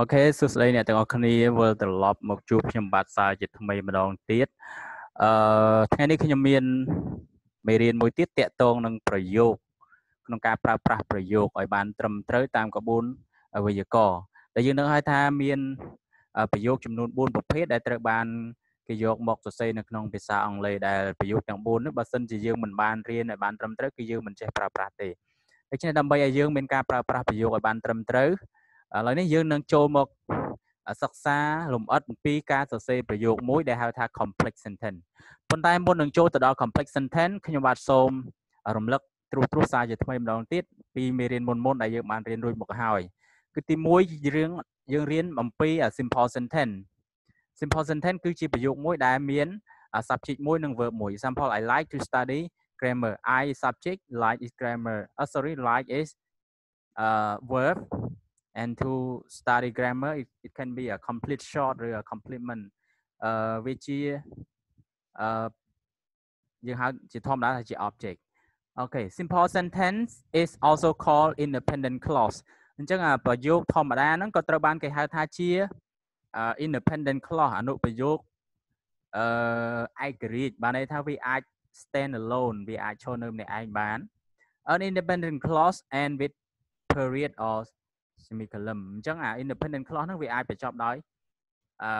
អូខេសួស្តីអ្នកទាំងអស់គ្នាវិលត្រឡប់មកជួបខ្ញុំបាទសាជាថ្មីម្ដងទៀតអឺថ្ងៃនេះខ្ញុំមានមេរៀនមួយទៀតតាក់ទងនឹងប្រយោគក្នុងការប្រើប្រាស់ប្រយោគឲ្យបានត្រឹមត្រូវតាមក្បួនវេយ្យាករណ៍ដែលយើងនឹងហៅថាមានប្រយោគចំនួន4ប្រភេទដែលត្រូវបានគេយកមកសរសេរនៅក្នុងភាសាអង់គ្លេសដែលប្រយោគទាំង4នេះបើសិនជាយើងមិនបានរៀនឲ្យបានត្រឹមត្រូវគឺយើងមិនចេះប្រើប្រាស់ទេដូច្នេះដើម្បីឲ្យយើងមានការប្រើប្រាស់ប្រយោគឲ្យបានត្រឹមត្រូវ ឥឡូវនេះយើងនឹងចូលមកសិក្សាលម្អិតអំពីការសរសេរប្រយោគមួយដែលហៅថា complex sentence ប៉ុន្តែមុននឹងចូលទៅដល់ complex sentence ខ្ញុំបាទសូមរំលឹកត្រួសត្រាសសារជាថ្មីម្ដងទៀតពីមេរៀនមុនមុនដែលយើងបានរៀនរួចមកហើយគឺទី1រឿងយើងរៀនអំពី simple sentence simple sentence គឺជាប្រយោគមួយដែលមាន subject មួយនិង verb មួយ example I like to study grammar I subject like is grammar uh, sorry like is uh verb and to study grammar it, it can be a complete short or a complement uh វាជា uh យើងហៅជាធម្មតាថាជា object Okay simple sentence is also called independent clause អញ្ចឹងអាប្រយោគធម្មតាហ្នឹងក៏ត្រូវបានគេហៅថាជា independent clause អនុប្រយោគអឺឯករាជ្យបានន័យថាវាអាច stand alone វាអាចឈរនៅម្នាក់ឯងបាន an independent clause and with period or semicolon អញ្ចឹងអា independent clause ហ្នឹងវាអាចបញ្ចប់ដោយអឺ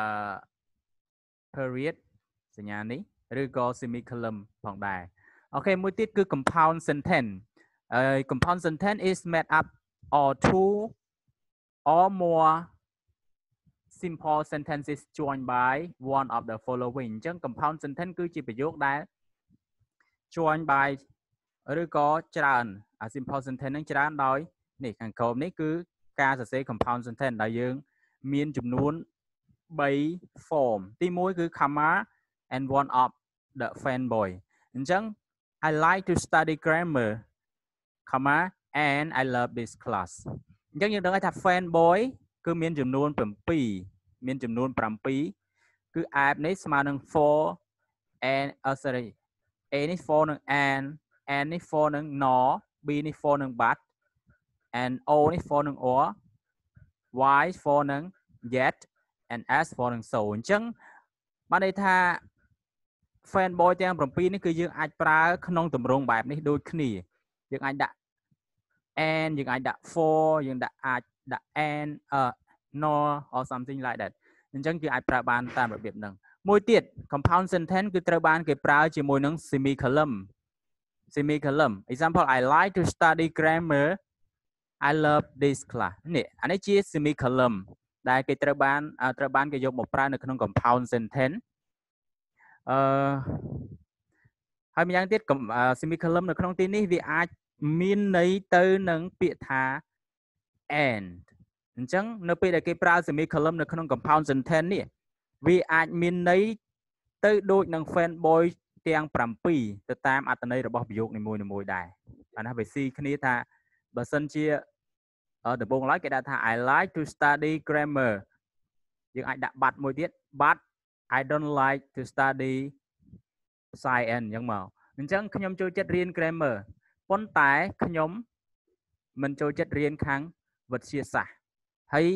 period សញ្ញានេះឬក៏ semicolon ផងដែរអូខេមួយទៀតគឺ compound sentence ហើយ compound sentence is made up or two or more simple sentences joined by one of the following អញ្ចឹង compound sentence គឺជាប្រយោគដែល join by ឬក៏ច្រើនអា simple sentence នឹងច្រើនដោយនេះខាងក្រោមនេះគឺ ការសរសេរ compound sentence ដែលយើង មានចំនួន3 form ទី1គឺ comma and one of the fanboy អញ្ចឹង I like to study grammar comma and I love this class អញ្ចឹងយើងដឹងថា fanboy គឺមានចំនួន7មានចំនួន7គឺ app នេះស្មើនឹង4 and uh, sorry a នេះ4នឹង and and នេះ4នឹង nor b នេះ4នឹង but and o នេះ4នឹង or y 4នឹង yet and s 4នឹង so អញ្ចឹងបានន័យថា fanboy ទាំង7នេះគឺយើងអាចប្រើក្នុងទម្រង់បែបនេះដូចគ្នាយើងអាចដាក់ and យើងអាចដាក់ for យើងដាក់អាចដាក់ and uh nor or something like that អញ្ចឹងគឺអាចប្រើបានតាមរបៀបហ្នឹងមួយទៀត compound sentence គឺត្រូវបានគេប្រើជាមួយនឹង semicolon semicolon example I like to study grammar I love this class នេះអានេះជា semicolon ដែលគេត្រូវបានត្រូវបានគេយកមកប្រើនៅក្នុង compound sentence អឺហើយម្យ៉ាងទៀត semicolon នៅក្នុងទីនេះវាអាចមានន័យទៅនឹងពាក្យថា and អញ្ចឹងនៅពេលដែលគេប្រើ semicolon នៅក្នុង compound sentence នេះវាអាចមានន័យទៅដូចនឹង fanboy ទាំង7ទៅតាមអត្ថន័យរបស់ប្រយោគនីមួយៗដែរអានេះវាស៊ីគ្នាថា បើសិនជាដំបូងឡើយគេដាក់ថា I like to study grammar យើងអាចដាក់បាត់មួយទៀត but I don't like to study science អញ្ចឹងមកអញ្ចឹងខ្ញុំចូលចិត្តរៀន grammar ប៉ុន្តែខ្ញុំមិនចូលចិត្តរៀនខាងវិទ្យាសាស្ត្រហើយ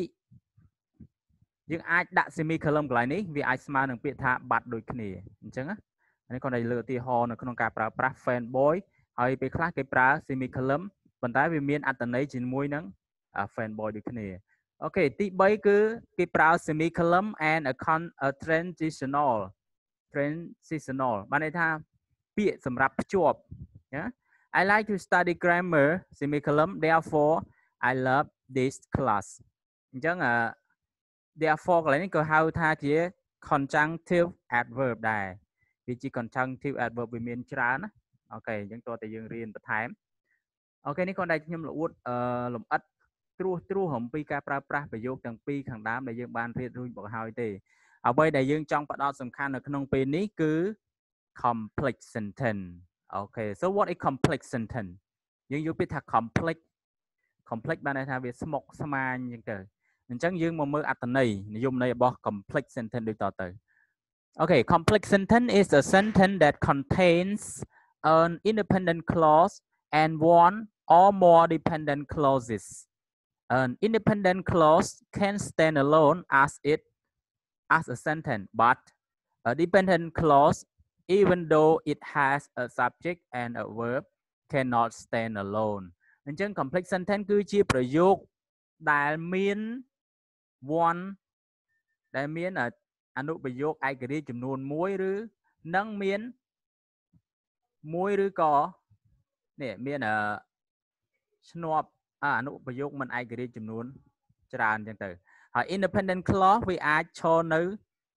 យើងអាចដាក់ semicolon កន្លែងនេះវាអាចស្មើនឹងពាក្យថាបាត់ដូចគ្នាអញ្ចឹងណានេះគាត់តែលើកឧទាហរណ៍នៅក្នុងការប្រើប្រាស់ fanboy ហើយពេលខ្លះគេប្រើ semicolon ប៉ុន្តែវាមានអត្ថន័យជាមួយនឹង fanboy ដូចគ្នាអូខេទី3គឺគេប្រើ semicolon and a, con, a transitional transitional បានន័យថាពាក្យសម្រាប់ភ្ជាប់ណា I like to study grammar semicolon therefore I love this class អញ្ចឹង therefore កន្លែងនេះក៏ហៅថាជា conjunctive adverb ដែរវាជា conjunctive adverb វាមានច្រើនណាអូខេអញ្ចឹងតើតើយើងរៀនបន្ថែម អូខេនេះគាត់ដែលខ្ញុំលអួតអឺលំអិតត្រួសត្រួសអំពីការប្រើប្រាស់ប្រយោគទាំងពីរខាងដើមដែលយើងបានរៀនរួចមកហើយទេអ្វីដែលយើងចង់ផ្ដោតសំខាន់នៅក្នុងពេលនេះគឺ complex sentence អូខេ so what is complex sentence យើងយកពាក្យថា complex complex បានន័យថាវាស្មុគស្មាញអញ្ចឹងទៅអញ្ចឹងយើងមកមើលអត្ថន័យនិយមន័យរបស់ complex sentence ដូចតទៅ Okay complex sentence is a sentence that contains an independent clause and one or more dependent clauses an independent clause can stand alone as it as a sentence but a dependent clause even though it has a subject and a verb cannot stand alone អញ្ចឹង complex sentence គឺជាប្រយោគដែលមាន one ដែលមានអនុប្រយោគឯករាជ្យចំនួន1ឬនឹងមានមួយឬក៏ នេះមានអឈ្នាប់អនុប្រយោគមិនឯករាជ្យចំនួន ច្រើនអញ្ចឹងទៅហើយ independent clause វាអាចឈរនៅ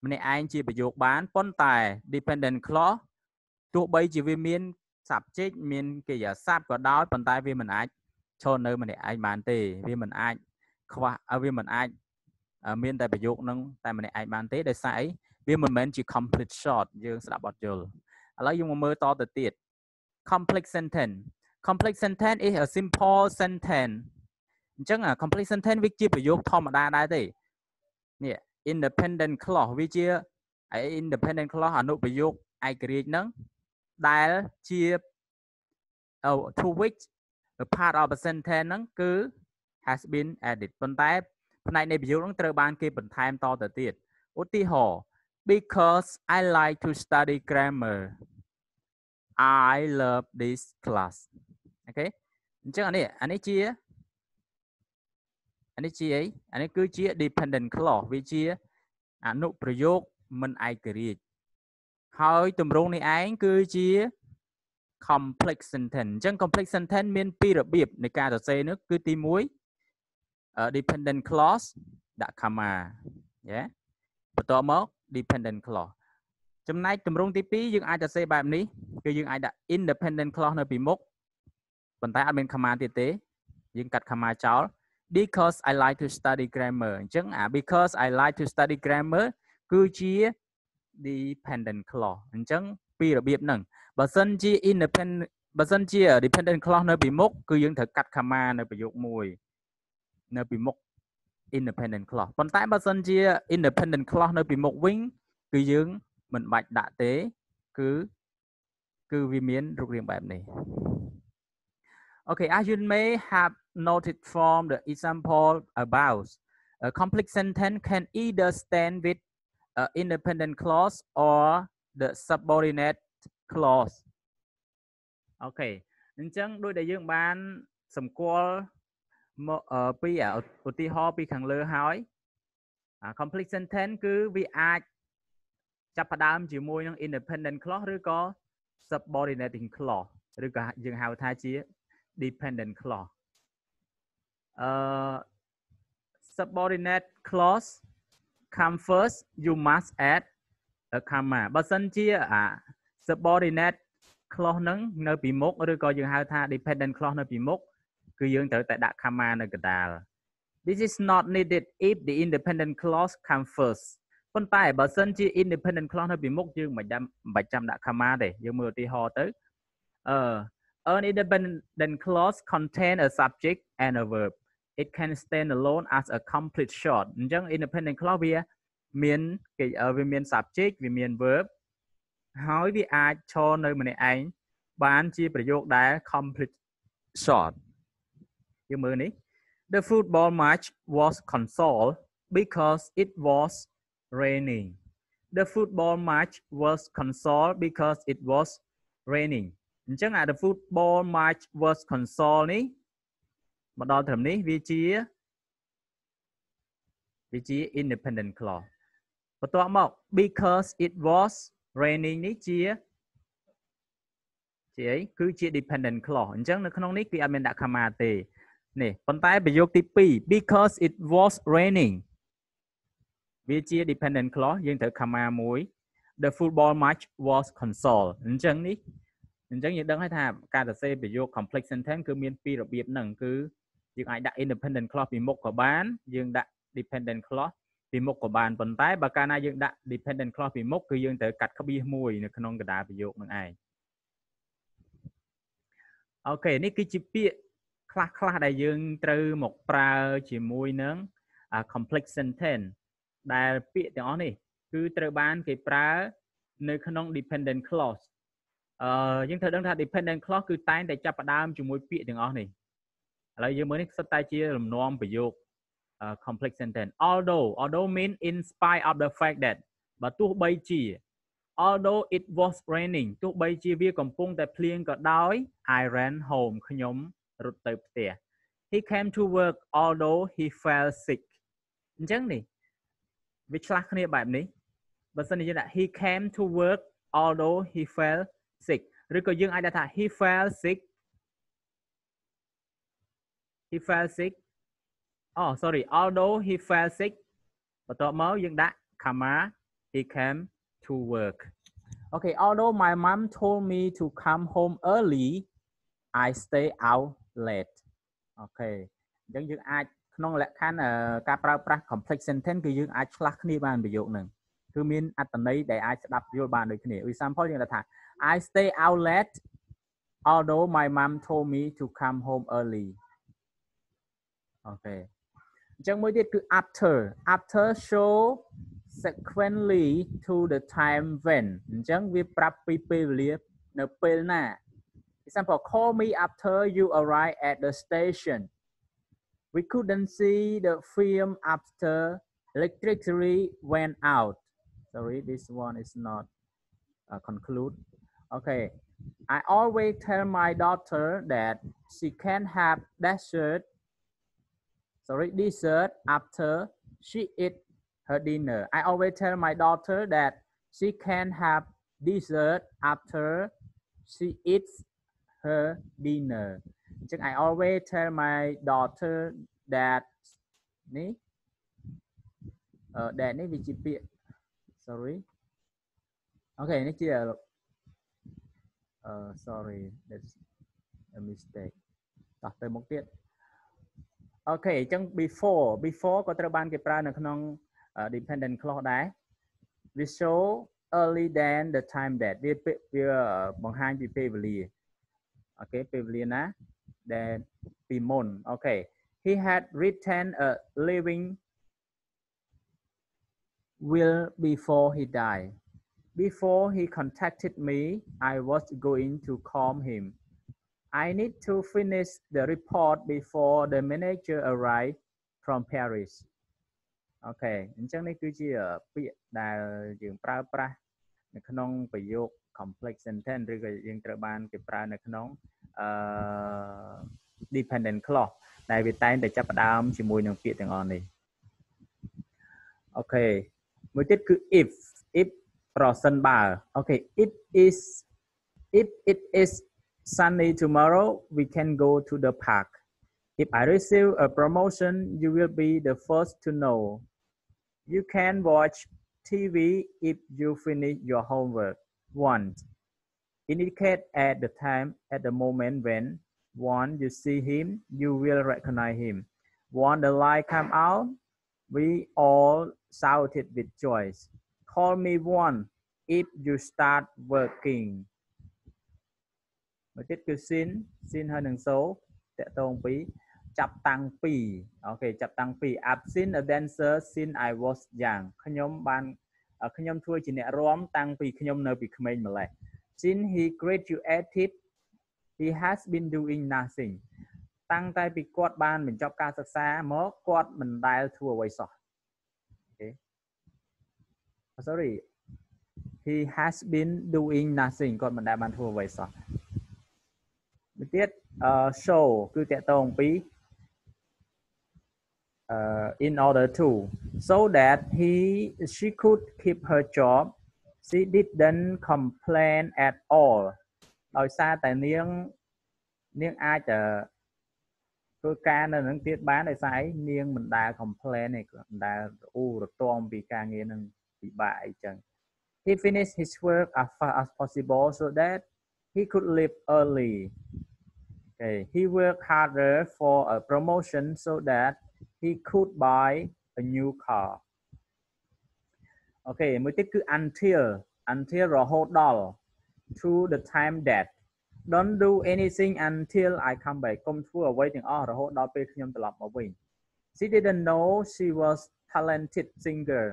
ម្នាក់ឯងជាប្រយោគបានប៉ុន្តែ dependent clause ទោះបីជាវាមាន subject មានកិរិយាសព្ទក៏ដោយប៉ុន្តែវាមិនអាចឈរនៅម្នាក់ឯងបានទេវាមិនអាចខ្វះវាមិនអាចមានតែប្រយោគនឹងតែម្នាក់ឯងបានទេដោយសារអីវាមិនមែនជា complete short យើងស្ដាប់អត់យល់ឥឡូវយើងមកមើលតទៅទៀត complex sentence complex sentence is a simple sentence អញ្ចឹង complex sentence វាជាប្រយោគធម្មតាដែរទេនេះ independent clause វាជា independent clause អនុប្រយោគឯករាជ្យហ្នឹងដែលជា to which a part of a sentence ហ្នឹងគឺ has been added ប៉ុន្តែផ្នែកនៃប្រយោគហ្នឹងត្រូវបានគេបន្ថែមតទៅទៀតឧទាហរណ៍ because I like to study grammar I love this class អូខេអញ្ចឹងអានេះអានេះជាអានេះជាអីអានេះគឺជា dependent clause វាជាអនុប្រយោគមិនឯករាជ្យហើយទម្រង់នេះឯងគឺជា complex sentence អញ្ចឹង complex sentence មានពីររបៀបនៃការសរសេរនោះគឺទី1 dependent clause ដាក់ comma យេបន្ទាប់មក dependent clause ចំណែកទម្រង់ទី2យើងអាចសរសេរបែបនេះគឺយើងអាចដាក់ independent clause នៅពីមុខប៉ុន្តែអត់មាន comma ទៀតទេយើងកាត់ comma ចោល because I like to study grammar អញ្ចឹងអា because I like to study grammar គឺជា dependent clause អញ្ចឹងពីរបៀបហ្នឹងបើសិនជា independent បើសិនជា dependent clause នៅពីមុខគឺយើងត្រូវកាត់ comma នៅប្រយោគមួយនៅពីមុខ independent clause ប៉ុន្តែបើសិនជា independent clause នៅពីមុខវិញគឺយើង មិនបាច់ដាក់ទេ គឺគឺវាមានរូបរាងបែបនេះ Okay as you may have noted from the example above a complex sentence can either stand with an independent clause or the subordinate clause អូខេអញ្ចឹងដូចដែលយើងបានសម្គាល់មកពីឧទាហរណ៍ពីខាងលើហើយ complete sentence គឺវាអាច ចាប់ផ្ដើមជាមួយនឹង independent clause ឬក៏ subordinating clause ឬក៏យើងហៅថាជា dependent clause អឺ subordinate clause come first you must add a comma បើសិនជាអា subordinate clause ហ្នឹងនៅពីមុខឬក៏យើងហៅថា dependent clause នៅពីមុខគឺយើងត្រូវតែដាក់ comma នៅកណ្ដាល This is not needed if the independent clause come first ប៉ុន្តែបើសិនជា independent clause នៅពីមុខយើងមិនចាំមិនបាច់ចាំដាក់ comma ទេយើងមើលឧទាហរណ៍ទៅអឺ an independent clause contain a subject and a verb it can stand alone as a complete short អញ្ចឹង independent clause វាមានគេវាមាន subject វាមាន verb ហើយវាអាចឈរនៅម្នាក់ឯងបានជាប្រយោគដែល complete short យើងមើលនេះ The football match was cancelled because it was raining the football match was cancelled because it was raining អញ្ចឹងអា the football match was cancelled នេះមកដល់ត្រឹមនេះវាជាវាជា independent clause បន្ទាប់មក because it was raining នេះជាជាអីគឺជា dependent clause អញ្ចឹងនៅក្នុងនេះគឺអត់មានដាក់ comma ទេនេះប៉ុន្តែប្រយោគទី2 because it was raining វាជា dependent clause យើងត្រូវ comma មួយ the football match was cancelled អញ្ចឹងនេះអញ្ចឹងយើងដឹងហើយថាការសរសេរប្រយោគ complex sentence គឺមានពីររបៀបហ្នឹងគឺយើងអាចដាក់ independent clause ពីមុខក៏បានយើងដាក់ dependent clause ពីមុខក៏បានប៉ុន្តែបើកាលណាយើងដាក់ dependent clause ពីមុខគឺយើងត្រូវកាត់ក្បៀសមួយនៅក្នុងកណ្ដាលប្រយោគនឹងឯងអូខេនេះគឺជាពាក្យខ្លះខ្លះដែលយើងត្រូវមកប្រើជាមួយនឹង complex sentence ដែលពាក្យទាំងអស់នេះ គឺត្រូវបានគេប្រើនៅក្នុង dependent clause អឺយើងត្រូវដឹងថា dependent clause គឺតែងតែចាប់ផ្ដើមជាមួយពាក្យទាំងអស់នេះឥឡូវយើងមើលនេះសិតតែជាលំនាំប្រយោគ complex sentence although although mean in spite of the fact that បើទោះបីជា although it was raining ទោះបីជាវាកំពុងតែភ្លៀងក៏ដោយ I ran home ខ្ញុំរត់ទៅផ្ទះ he came to work although he felt sick អញ្ចឹងនេះ វាឆ្លាស់គ្នាបែបនេះបើសិនជាយើងដាក់ he came to work although he felt sick ឬក៏យើងអាចដាក់ថា he felt sick he felt sick oh sorry although he felt sick បន្ទាប់មកយើងដាក់ comma he came to work okay although my mom told me to come home early I stay out late okay អញ្ចឹងយើងអាច ក្នុងលក្ខខណ្ឌការប្រើប្រាស់ complex sentence គឺយើងអាចឆ្លាស់គ្នាបានប្រយោគហ្នឹងគឺមានអត្ថន័យដែលអាចស្ដាប់យល់បានដូចគ្នា example យើងថា I stay out late although my mom told me to come home early អូខេអញ្ចឹងមួយទៀតគឺ after after show sequentially to the time when អញ្ចឹងវាប្រាប់ពីពេលវេលានៅពេលណា example call me after you arrive at the station we couldn't see the film after electricity went out. Sorry this one is not uh, conclude. Okay. I always tell my daughter that she can have dessert sorry dessert after she eat her dinner. I always tell my daughter that she can have dessert after she eats her dinner អញ្ចឹង I always tell my daughter that នេះអឺ that នេះវាជាពាក្យ sorry អូខេនេះជាអឺ sorry that's a mistake តោះទៅមុខទៀតអូខេអញ្ចឹង before before ក៏ត្រូវបានគេប្រើនៅក្នុង dependent clause ដែរ we show early than the time that វាវាបង្ហាញពីពេលវេលាអូខេពេលវេលាណា ដែលពីមុនអូខេ he had written a living will before he died before he contacted me i was going to calm him I need to finish the report before the manager arrive from Paris អូខេអញ្ចឹងនេះគឺជាពាក្យដែលយើងប្រើប្រាស់នៅក្នុងប្រយោគ complex sentence ឬក៏យើងត្រូវបានគេប្រើនៅក្នុងអឺ dependent clause ដែលវាតែងតែចាប់ផ្ដើមជាមួយនឹងពាក្យទាំងអស់នេះអូខេមួយទៀតគឺ if if ប្រសិនបើអូខេ it is if it is Sunday tomorrow, we can go to the park. If I receive a promotion, you will be the first to know. You can watch TV if you finish your homework. One, indicate at the time, at the moment when one, you see him, you will recognize him. When the light come out, we all shouted with joy. Call me one if you start working. មួយទៀតគឺ sin sin ហើយនឹង so តកតងពីចាប់តាំងពីអូខេចាប់តាំងពី I've seen a dancer since I was young ខ្ញុំបាន ខ្ញុំធ្វើជាអ្នករាំតាំងពីខ្ញុំនៅពីក្មេងម្ល៉េះ since he graduated he has been doing nothing តាំងតែពីគាត់បានបញ្ចប់ការសិក្សាមកគាត់មិនដែលធ្វើអ្វីសោះអូខេ sorry he has been doing nothing គាត់មិនដែលបានធ្វើអ្វីសោះមួយទៀត show គឺតកតងពី uh, in order to so that he she could keep her job she didn't complain at all ដោយសារតែនាងនាងអាចធ្វើការនៅនឹងទៀតបានដោយសារអីនាងមិនដែល complain ទេមិនដែលអ៊ូរទាំពីការងារនឹងពិបាកអីចឹង he finished his work as fast as possible so that he could leave early Okay, he worked harder for a promotion so that he could buy a new car. Okay មួយទៀតគឺ until until រហូតដល់ to the time that don't do anything until I come back កុំធ្វើអ្វីទាំងអស់រហូតដល់ពេលខ្ញុំត្រឡប់មកវិញ She didn't know she was talented singer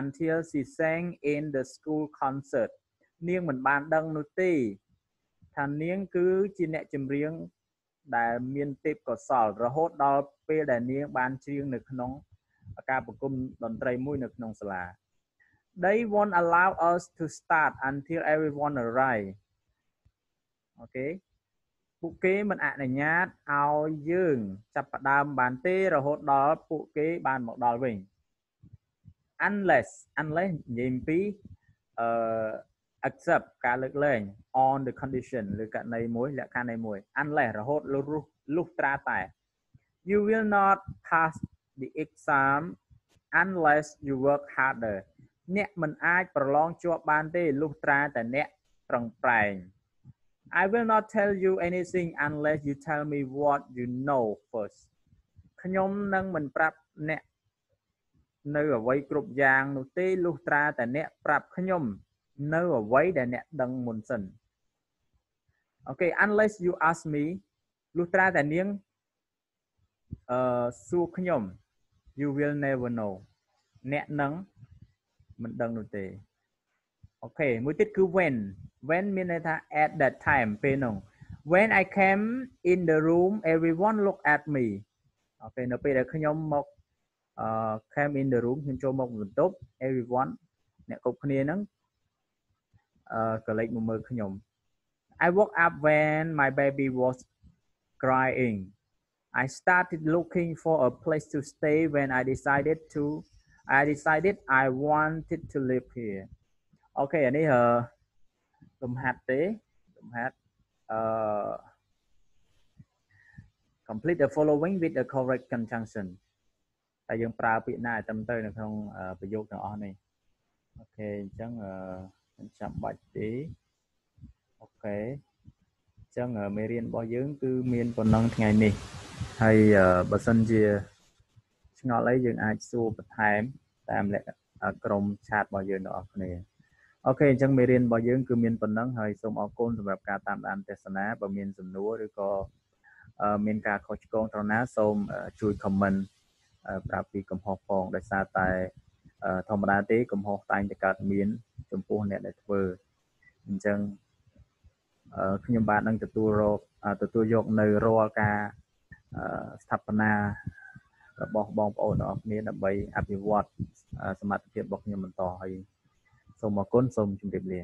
until she sang in the school concert នាងមិនបានដឹងនោះទេថានាងគឺជាអ្នកចម្រៀង ដែលមានទេពកោសលរហូតដល់ពេលដែលនាងបានច្រៀងនៅក្នុងការប្រគំតន្ត្រីមួយនៅក្នុងសាលា They won't allow us to start until everyone arrive អូខេពួកគេមិនអនុញ្ញាតឲ្យយើងចាប់ផ្ដើមបានទេរហូតដល់ពួកគេបានមកដល់វិញ unless unless និយាយពីអឺ accept ការលើកលែង on the condition ឬករណីមួយលក្ខខណ្ឌនៃមួយ unless រហូតលុះលុះត្រាតែ you will not pass the exam unless you work harder អ្នកមិនអាចប្រឡងជាប់បានទេលុះត្រាតែអ្នកប្រឹងប្រែង I will not tell you anything unless you tell me what you know first ខ្ញុំនឹងមិនប្រាប់អ្នកនៅអ្វីគ្រប់យ៉ាងនោះទេលុះត្រាតែអ្នកប្រាប់ខ្ញុំ នៅអ្វីដែលអ្នកដឹងមុនសិនអូខេ unless you ask me លុះត្រាតែនាងអឺសួរខ្ញុំ you will never know អ្នកនឹងមិនដឹងនោះទេអូខេមួយទៀតគឺ when when មានន័យថា at that time ពេលនោះ when i came in the room everyone look at me អូខេនៅពេលដែលខ្ញុំមកអឺ came in the room ខ្ញុំចូលមកបន្ទប់ everyone អ្នកគ្រប់គ្នាហ្នឹង អឺក៏លេចមកមើលខ្ញុំ I woke up when my baby was crying I started looking for a place to stay when I decided to I decided I wanted to live here អូខេអានេះអឺលំហាត់ទេលំហាត់អឺ complete the following with the correct conjunction តែយើងប្រើពាក្យណាឲ្យត្រឹមត្រូវនៅក្នុងប្រយោគទាំងអស់នេះអូខេអញ្ចឹងអឺ ចាំបាច់ទេOK អញ្ចឹងមេរៀនរបស់យើង គឺមានប៉ុណ្ណឹងថ្ងៃនេះហើយបើសិនជាឆ្ងល់អីយើងអាចសួរបន្ថែមតាមរយៈក្រុម chat របស់យើងទាំងអស់គ្នា OK អញ្ចឹងមេរៀនរបស់យើងគឺមានប៉ុណ្ណឹងហើយសូមអរគុណសម្រាប់ការតាមដានទស្សនាបើមានសំណួរឬក៏មានការខុសឆ្គងត្រង់ណាសូមជួយ comment ប្រាប់ពីកំហុសផងដោយសារតែធម្មតាទេកំហុសតែងតែកើតមាន ចំពោះអ្នកដែលធ្វើអញ្ចឹងខ្ញុំបាទនឹងទទួលរកទទួលយកនៅរាល់ការស្ថាបនារបស់បងប្អូនទាំងអស់គ្នាដើម្បីអភិវឌ្ឍសមត្ថភាពរបស់ខ្ញុំបន្តហើយសូមអរគុណសូមជម្រាបលា